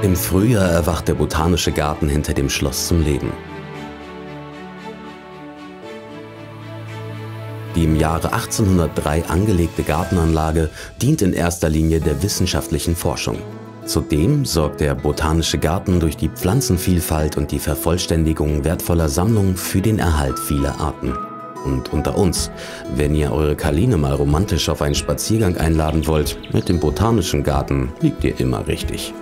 Im Frühjahr erwacht der botanische Garten hinter dem Schloss zum Leben. Die im Jahre 1803 angelegte Gartenanlage dient in erster Linie der wissenschaftlichen Forschung. Zudem sorgt der Botanische Garten durch die Pflanzenvielfalt und die Vervollständigung wertvoller Sammlungen für den Erhalt vieler Arten. Und unter uns, wenn ihr eure Kaline mal romantisch auf einen Spaziergang einladen wollt, mit dem Botanischen Garten liegt ihr immer richtig.